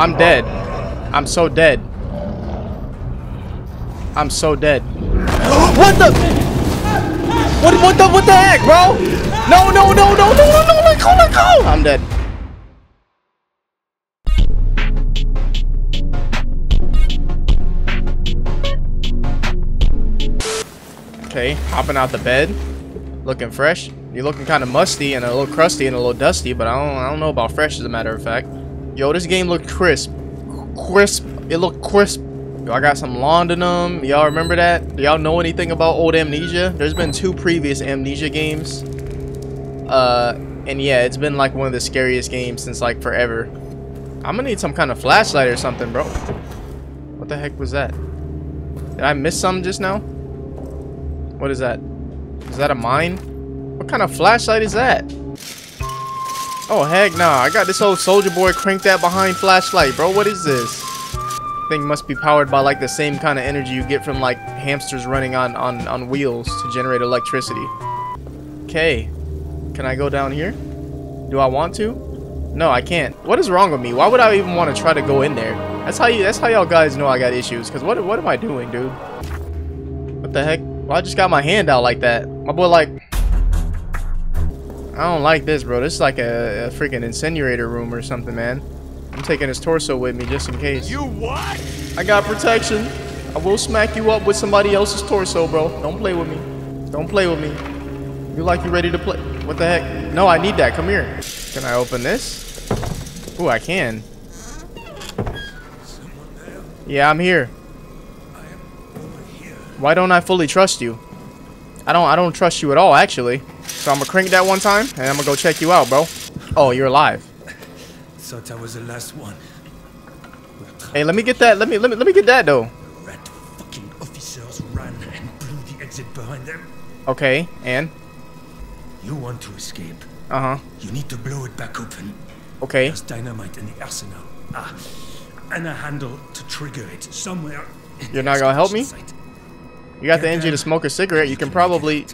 I'm dead. I'm so dead. I'm so dead. what the? What, what the, what the heck, bro? No, no, no, no, no, no, no, let go, let go. I'm dead. Okay, hopping out the bed, looking fresh. You're looking kind of musty and a little crusty and a little dusty, but I don't, I don't know about fresh as a matter of fact. Yo, this game looked crisp. Crisp. It looked crisp. Yo, I got some laudanum. Y'all remember that? Y'all know anything about old Amnesia? There's been two previous Amnesia games. Uh, and yeah, it's been like one of the scariest games since like forever. I'm gonna need some kind of flashlight or something, bro. What the heck was that? Did I miss something just now? What is that? Is that a mine? What kind of flashlight is that? Oh, heck nah. I got this old Soulja Boy cranked that behind flashlight, bro. What is this? Thing must be powered by like the same kind of energy you get from like hamsters running on, on, on wheels to generate electricity. Okay. Can I go down here? Do I want to? No, I can't. What is wrong with me? Why would I even want to try to go in there? That's how you that's how y'all guys know I got issues. Cause what what am I doing, dude? What the heck? Well, I just got my hand out like that. My boy like I don't like this, bro. This is like a, a freaking incinerator room or something, man. I'm taking his torso with me just in case. You what? I got protection. I will smack you up with somebody else's torso, bro. Don't play with me. Don't play with me. You like you ready to play? What the heck? No, I need that. Come here. Can I open this? Ooh, I can. Yeah, I'm here. Why don't I fully trust you? I don't I don't trust you at all, actually. So I'm gonna crank that one time, and I'm gonna go check you out, bro. Oh, you're alive. Thought I was the last one. Hey, let me get that. Let me let me let me get that though. Rat fucking officers ran and blew the exit behind them. Okay, and You want to escape. uh huh. You need to blow it back open. Okay. There's dynamite in the arsenal. Ah, and a handle to trigger it somewhere. You're not gonna help me? site. You got the energy to smoke a cigarette. You can probably.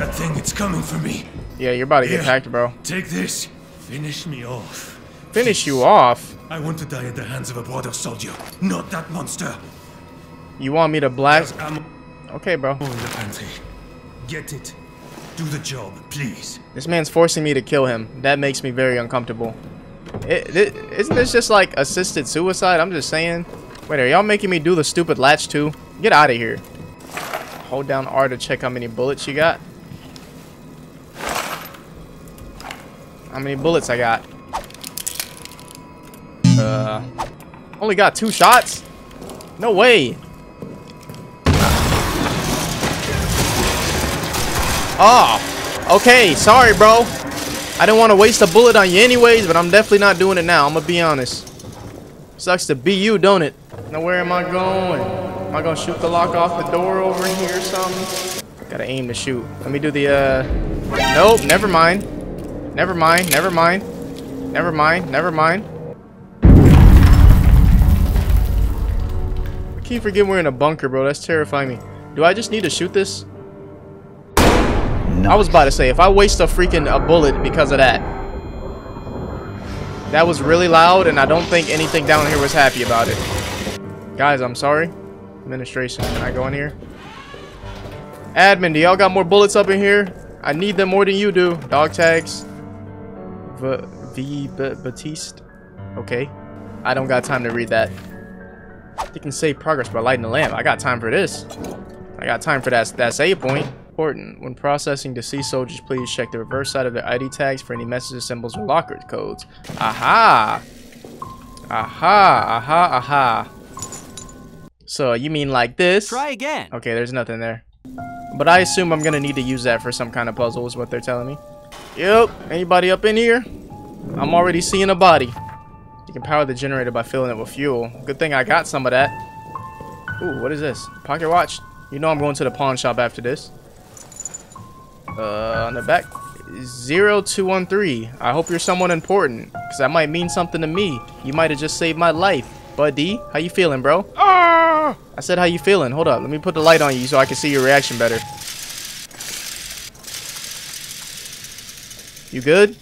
That thing, it's coming for me. Yeah, you're about to get hacked, bro. Take this. Finish me off. Finish you off. I want to die at the hands of a brother soldier, not that monster. You want me to black? Ammo Okay, bro. in the pantry. Get it. Do the job, please. This man's forcing me to kill him. That makes me very uncomfortable. It, it, isn't this just like assisted suicide? I'm just saying. Wait, are y'all making me do the stupid latch too? Get out of here. Hold down R to check how many bullets you got. How many bullets I got? Uh, only got two shots? No way. Oh, okay. Sorry, bro. I didn't want to waste a bullet on you anyways, but I'm definitely not doing it now. I'm going to be honest. Sucks to be you, don't it? Now, where am I going? Am I going to shoot the lock off the door over here or something? Gotta aim to shoot. Let me do the, uh... Nope, never mind. Never mind, never mind. Never mind, never mind. I keep forgetting we're in a bunker, bro. That's terrifying me. Do I just need to shoot this? I was about to say, if I waste a freaking a bullet because of that. That was really loud, and I don't think anything down here was happy about it. Guys, I'm sorry. Administration, can I go in here? Admin, do y'all got more bullets up in here? I need them more than you do. Dog tags. V. V. B Batiste. Okay. I don't got time to read that. You can save progress by lighting the lamp. I got time for this. I got time for that, that save point. Important. When processing deceased soldiers, please check the reverse side of their ID tags for any messages, symbols, or locker codes. Aha! Aha! Aha! Aha! So, you mean like this? Try again. Okay, there's nothing there. But I assume I'm gonna need to use that for some kind of puzzle is what they're telling me. Yep. Anybody up in here? I'm already seeing a body. You can power the generator by filling it with fuel. Good thing I got some of that. Ooh, what is this? Pocket watch? You know I'm going to the pawn shop after this. Uh, on the back, 0213. I hope you're someone important, because that might mean something to me. You might have just saved my life. Buddy, how you feeling, bro? Ah! I said, how you feeling? Hold up, let me put the light on you so I can see your reaction better. You good?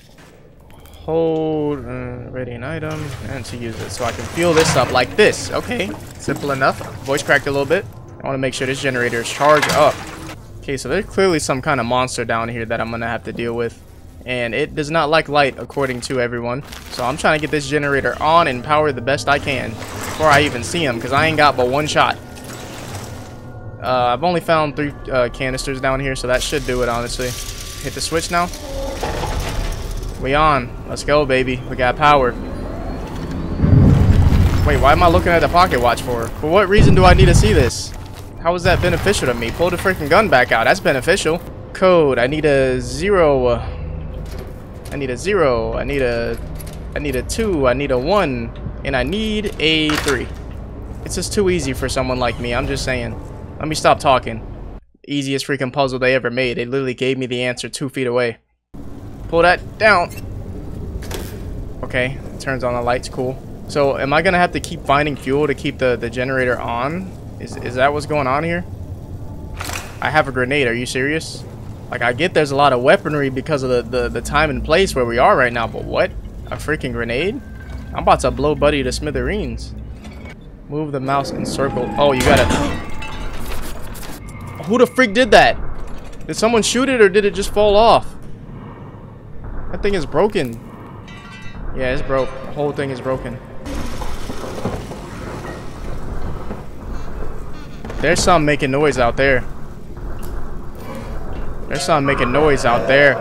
hold uh, ready an item and to use it so I can fuel this up like this. Okay, simple enough. Voice cracked a little bit. I want to make sure this generator is charged up. Okay, so there's clearly some kind of monster down here that I'm to have to deal with. And it does not like light according to everyone. So I'm trying to get this generator on and power the best I can before I even see him because I ain't got but one shot. Uh, I've only found three uh, canisters down here, so that should do it, honestly. Hit the switch now. We on. Let's go, baby. We got power. Wait, why am I looking at the pocket watch for? For what reason do I need to see this? How is that beneficial to me? Pull the freaking gun back out. That's beneficial. Code. I need a zero. Uh, I need a zero. I need a... I need a two. I need a one. And I need a three. It's just too easy for someone like me. I'm just saying. Let me stop talking. Easiest freaking puzzle they ever made. They literally gave me the answer two feet away. Pull that down. Okay, turns on the lights, cool. So am I gonna have to keep finding fuel to keep the, the generator on? Is, is that what's going on here? I have a grenade, are you serious? Like I get there's a lot of weaponry because of the, the, the time and place where we are right now, but what? A freaking grenade? I'm about to blow Buddy to smithereens. Move the mouse in circle. Oh, you gotta... Who the freak did that? Did someone shoot it or did it just fall off? That thing is broken. Yeah, it's broke. The whole thing is broken. There's some making noise out there. There's some making noise out there.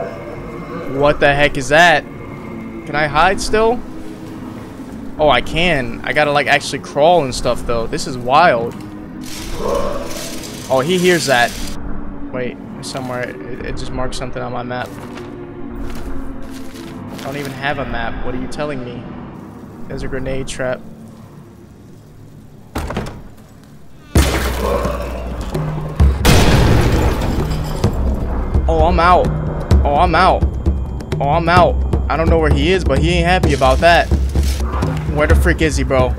What the heck is that? Can I hide still? Oh, I can. I gotta like actually crawl and stuff though. This is wild. Oh, he hears that. Wait, somewhere. It, it just marked something on my map. I don't even have a map. What are you telling me? There's a grenade trap. Oh, I'm out. Oh, I'm out. Oh, I'm out. I don't know where he is, but he ain't happy about that. Where the frick is he, bro?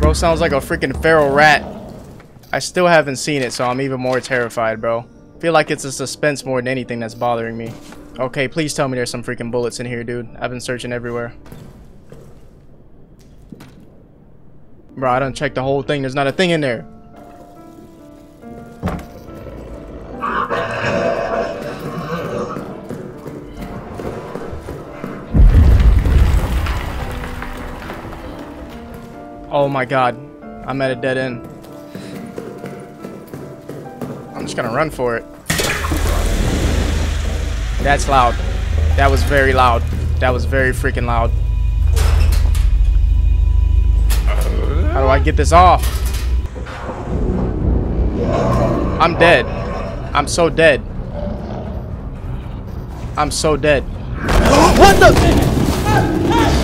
Bro sounds like a freaking feral rat. I still haven't seen it, so I'm even more terrified, bro. feel like it's a suspense more than anything that's bothering me. Okay, please tell me there's some freaking bullets in here, dude. I've been searching everywhere. Bro, I don't check the whole thing. There's not a thing in there. Oh my god. I'm at a dead end. I'm just gonna run for it. That's loud. That was very loud. That was very freaking loud. How do I get this off? I'm dead. I'm so dead. I'm so dead. what the?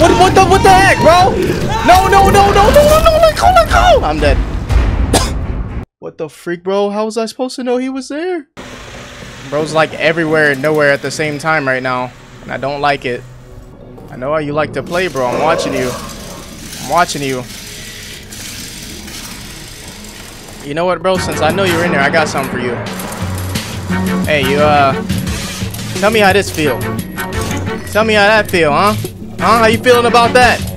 What, what the? What the heck, bro? No, no, no, no, no, no, no, let go, let go. I'm dead. what the freak, bro? How was I supposed to know he was there? Bro's like everywhere and nowhere at the same time right now. And I don't like it. I know how you like to play, bro. I'm watching you. I'm watching you. You know what, bro? Since I know you're in there, I got something for you. Hey, you, uh... Tell me how this feel. Tell me how that feel, huh? Huh? How you feeling about that?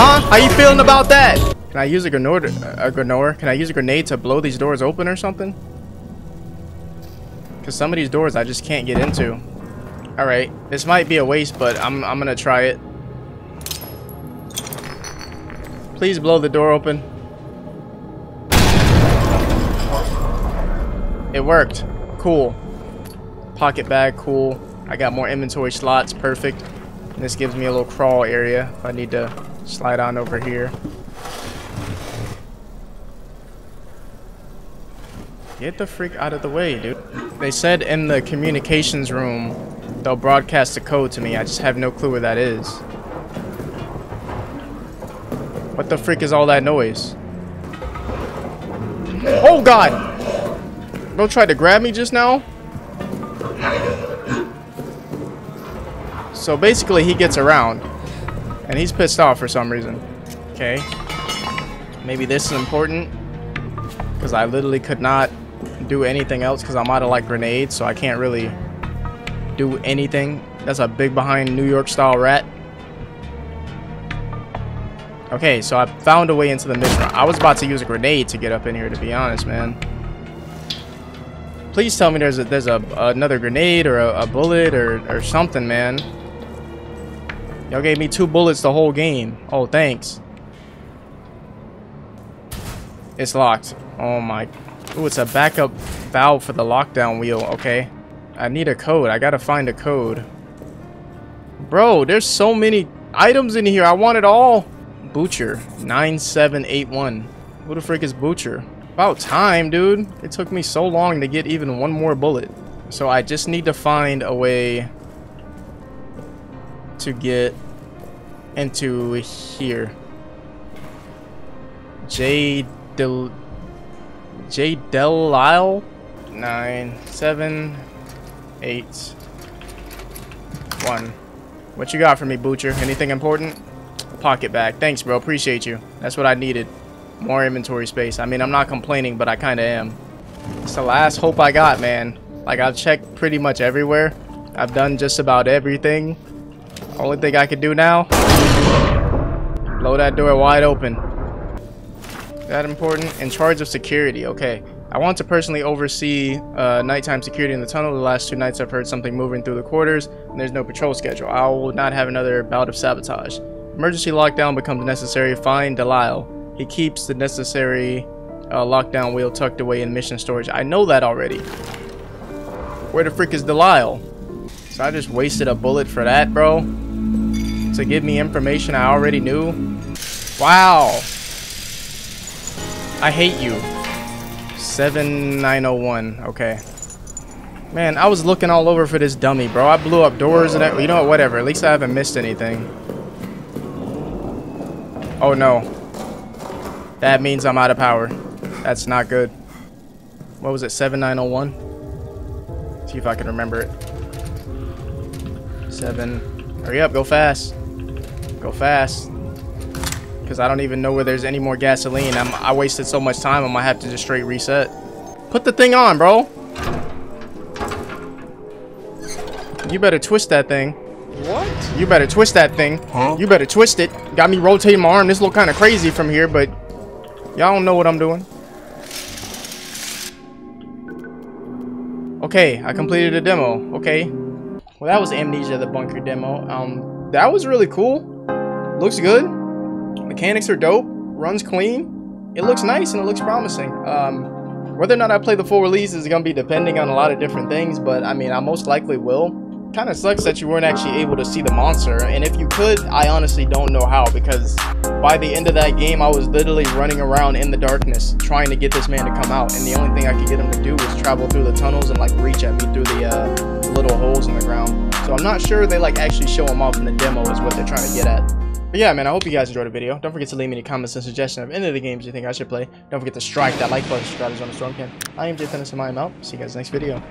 Huh? How you feeling about that? Can I use a grenade? A grenade? Can I use a grenade to blow these doors open or something? Because some of these doors I just can't get into. Alright, this might be a waste, but I'm, I'm to try it. Please blow the door open. It worked. Cool. Pocket bag, cool. I got more inventory slots, perfect. And this gives me a little crawl area if I need to slide on over here. Get the freak out of the way, dude. They said in the communications room they'll broadcast a code to me. I just have no clue where that is. What the freak is all that noise? Oh god! Bro tried to grab me just now? So basically he gets around. And he's pissed off for some reason. Okay. Maybe this is important. Because I literally could not do anything else because I'm out of like grenades, so I can't really do anything That's a big behind New York style rat. Okay, so I found a way into the mission. I was about to use a grenade to get up in here, to be honest, man. Please tell me there's a, there's a another grenade or a, a bullet or, or something, man. Y'all gave me two bullets the whole game. Oh, thanks. It's locked. Oh my. Oh, it's a backup valve for the lockdown wheel. Okay. I need a code. I gotta find a code. Bro, there's so many items in here. I want it all. Butcher. 9781. Who the frick is Butcher? About time, dude. It took me so long to get even one more bullet. So I just need to find a way to get into here. J Del J Delisle nine seven eight one. What you got for me, Butcher? Anything important? Pocket bag. Thanks, bro. Appreciate you. That's what I needed. More inventory space. I mean, I'm not complaining, but I kind of am. It's the last hope I got, man. Like, I've checked pretty much everywhere. I've done just about everything. Only thing I can do now, blow that door wide open. That important? In charge of security, okay. I want to personally oversee uh, nighttime security in the tunnel. The last two nights I've heard something moving through the quarters, and there's no patrol schedule. I will not have another bout of sabotage. Emergency lockdown becomes necessary. Find Delisle. He keeps the necessary uh, lockdown wheel tucked away in mission storage. I know that already. Where the frick is Delisle? So I just wasted a bullet for that, bro? To give me information I already knew? Wow. I hate you. 7901. Okay. Man, I was looking all over for this dummy, bro. I blew up doors and. You know what? Whatever. At least I haven't missed anything. Oh, no. That means I'm out of power. That's not good. What was it? 7901? See if I can remember it. 7. Hurry up. Go fast. Go fast. Because I don't even know where there's any more gasoline. I'm, I wasted so much time, I might have to just straight reset. Put the thing on, bro. You better twist that thing. What? You better twist that thing. Huh? You better twist it. Got me rotating my arm. This look kind of crazy from here, but y'all don't know what I'm doing. Okay, I completed a demo. Okay. Well, that was Amnesia, the bunker demo. Um, that was really cool. Looks good. Mechanics are dope. Runs clean. It looks nice and it looks promising. Um, whether or not I play the full release is going to be depending on a lot of different things, but I mean, I most likely will. Kind of sucks that you weren't actually able to see the monster, and if you could, I honestly don't know how, because by the end of that game, I was literally running around in the darkness trying to get this man to come out, and the only thing I could get him to do was travel through the tunnels and like reach at me through the uh, little holes in the ground. So I'm not sure they like actually show him off in the demo is what they're trying to get at. But yeah, man, I hope you guys enjoyed the video. Don't forget to leave me any comments and suggestions of any of the games you think I should play. Don't forget to strike that like button, subscribe to the Storm Can. I am Jay Tennis and I am out. See you guys next video.